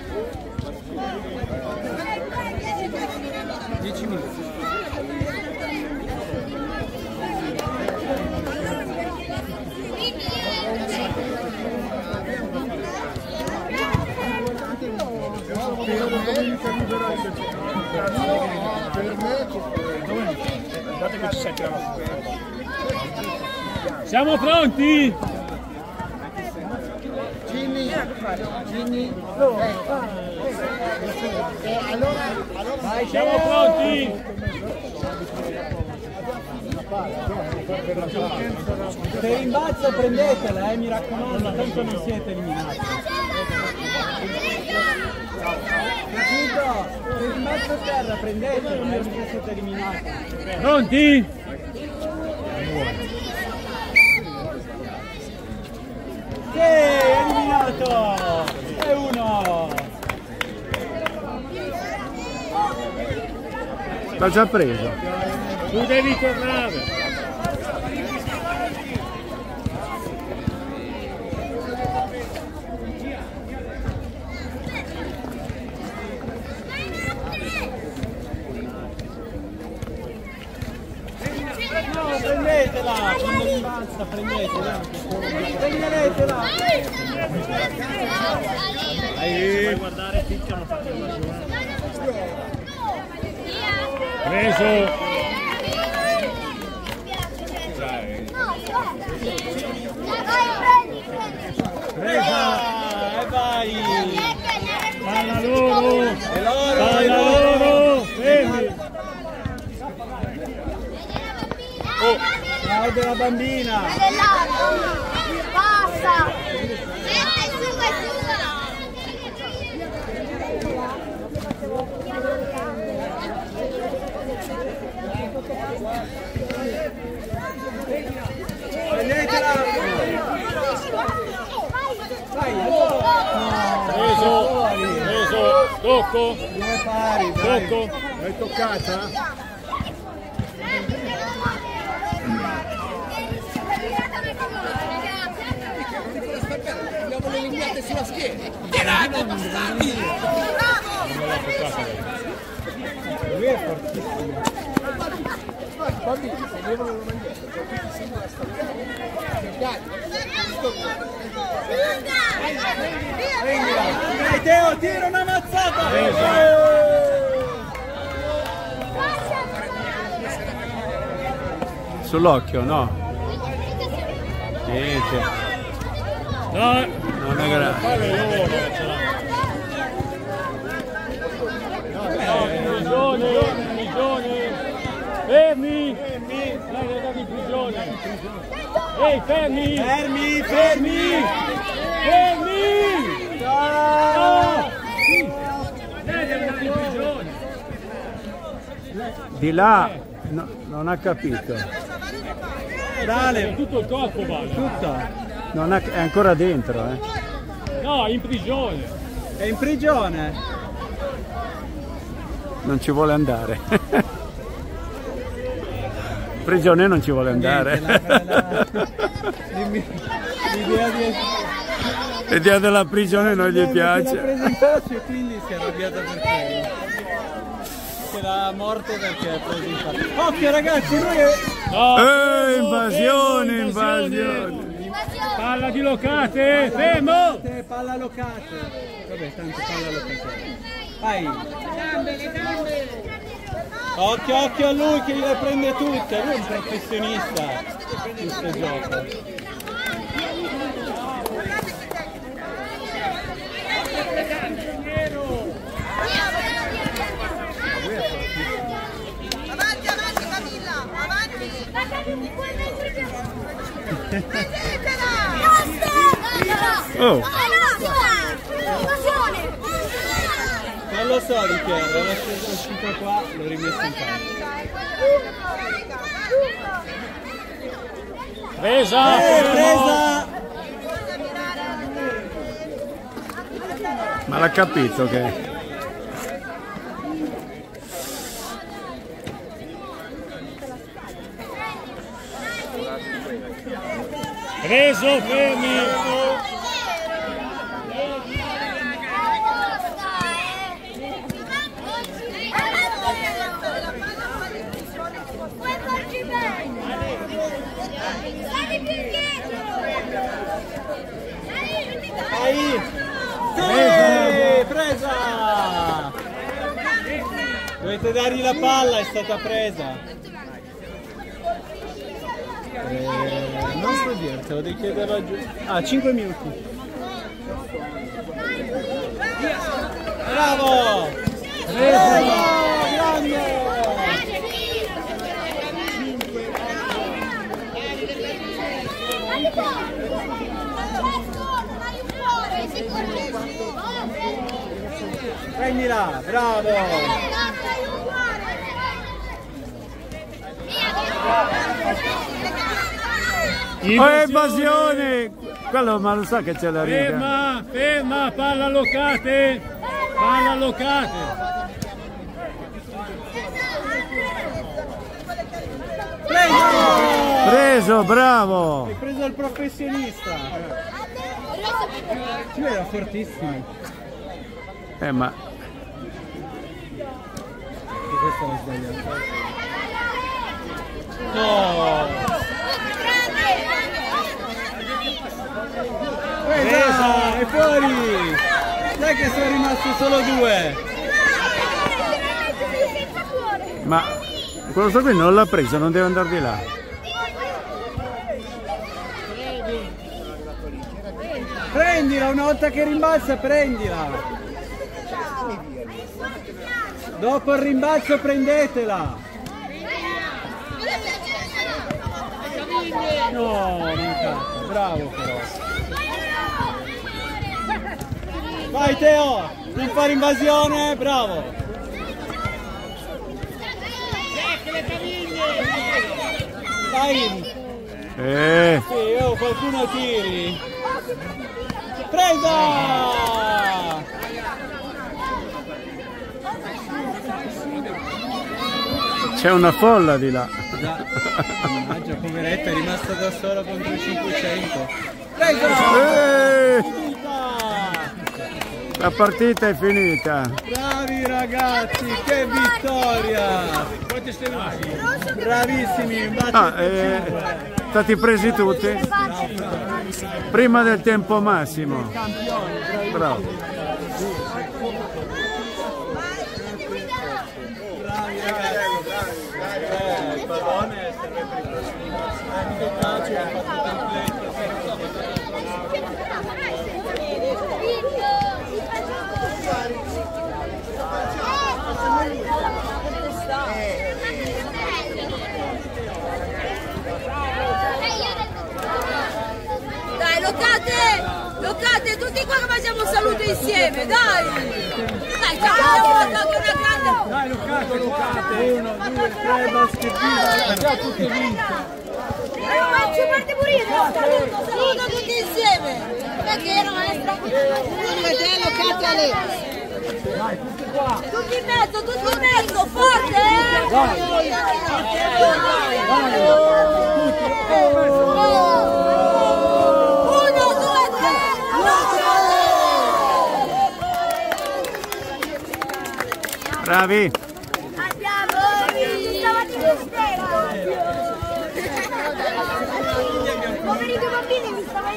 Siamo pronti? Ginny, Ginny, eh, allora, allora Siamo pronti? Se rimbalza prendetela, eh, mi raccomando, tanto non siete eliminati. Capito? Se rimbalza a terra prendetela, eh, mica siete eliminati. Pronti? Sì, eliminato! E uno! L'ha già preso. Tu devi tornare. Prendetela! basta, prendetela. Prendetela. Dai, guardare picchiano facendo la Preso. Presa! E vai! Palla loro! Palla loro! Oh! Ciao della bambina! Passa! Prendetela! Preso, preso, tocco, Due pari, tocco. L'hai toccata? Sulla schiena! Lui è fortissimo. Bambini, se devono una maglietta, cioè qui ti sembra Dai Teo, tira una mazzata! Sull'occhio, no? Niente. No, Non è grave. Fermi! Fermi! In prigione. Ehi, fermi! Fermi, fermi! Fermi! No! Dai, devi andare in prigione. Di là no, non ha capito. Dale! Tutto il corpo vale. Tutto! Non ha- è ancora dentro, eh. No, in prigione. È in prigione! Non ci vuole andare. Prigione non ci vuole andare. L'idea. L'idea della prigione non gli l'ha piace. preso in faccia e quindi si è arrabbiata per quello. Che la morte perché ha preso in faccia. Occhio ragazzi, lui è... No, Eh, fermo, invasione, fermo, invasione. Palla di locate, fermo! Palla locate. Vabbè, tanto palla locate. Vai. Occhio, occhio a lui che le prende tutte. Lui è un professionista questo gioco. Avanti, avanti Camilla, avanti! Prendetela! Oh. Non lo so di chi era, l'ho scelto uscito qua, l'ho rimesso in campo. Presa, Eh, presa! Ma l'ha capito che... Preso, fermi. Puoi farci bene! Stai più indietro! Vai! Sì, presa! Dovete dargli la palla, è stata presa. Eh, non so dirtelo, devi chiederlo giù. Ah, 5 minuti. Bravo! Bravo! Grande! Prendila, bravo! Oh, evasione! Quello ma lo sa che c'è la riga. Ferma, ferma, palla locate. Palla locate. Preso! Preso, bravo! Hai preso il professionista! Lui era fortissimo. Eh ma Questo l'ho sbagliato. No! Presa! È fuori! Sai che sono rimasti solo due! Ma quello sto qui non l'ha preso, non deve andare di là. Prendila, una volta che rimbalza prendila! Dopo il rimbalzo prendetela! No, mancato, bravo però. Vai Teo, non fare invasione, bravo. Vai, Eh, sì, oh, qualcuno tiri. Presa! c'è una folla di là. Già, mannaggia, poveretta, è rimasta da sola contro i 500. Presa! Eh, Finita! la partita è finita. Bravi ragazzi, che vittoria! Bravissimi, Ah, eh, stati presi tutti? Prima del tempo massimo. Bravo. Eh, il pallone serve per questo. Anche calcio ha fatto tripletto. Dai, loccate! Loccate, tutti qua che facciamo un saluto insieme, dai! Dai, ciao, abbiamo fatto anche una grande... Dai Luccato, Luccato, uno, due, tre, baschettini, già tutto vinto. Faccio parte pure io, saluto, saluto tutti insieme! Perché ero maestra? Uno te, loccate lì! Tutti in mezzo, tutti in mezzo, forte! eh! Uno, Bravi. Andiamo! Stavate Poveri due bambini mi stavano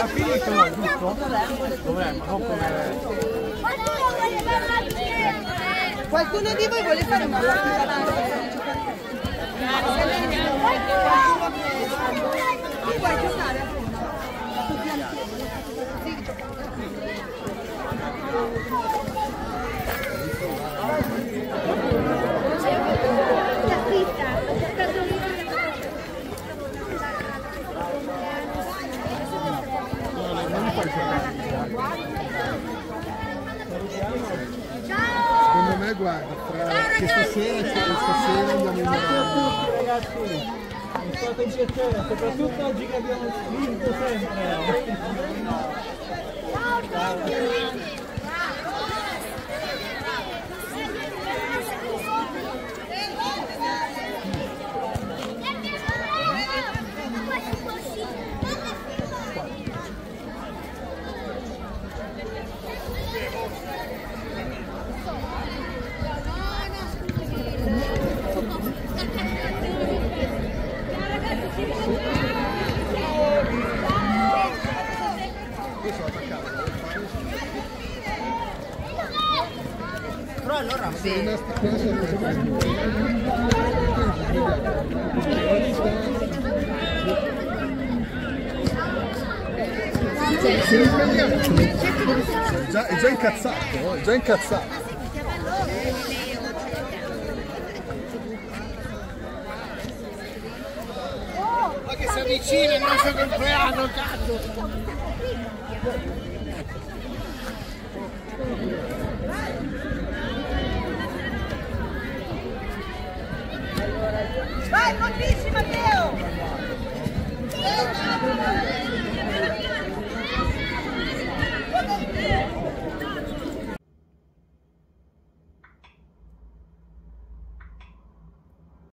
Ha finito, giusto? Dov'è? Ma non come... Qualcuno di voi vuole fare una partita? Guarda, fra questa sera e stasera andiamo in Marocco. Ragazzi, è stato un piacere, soprattutto oggi che abbiamo vinto sempre. Se è già, è già incazzato, è già incazzato. Ma che si avvicina il nostro compleanno, cazzo! Vai, Patrícia, Matheus!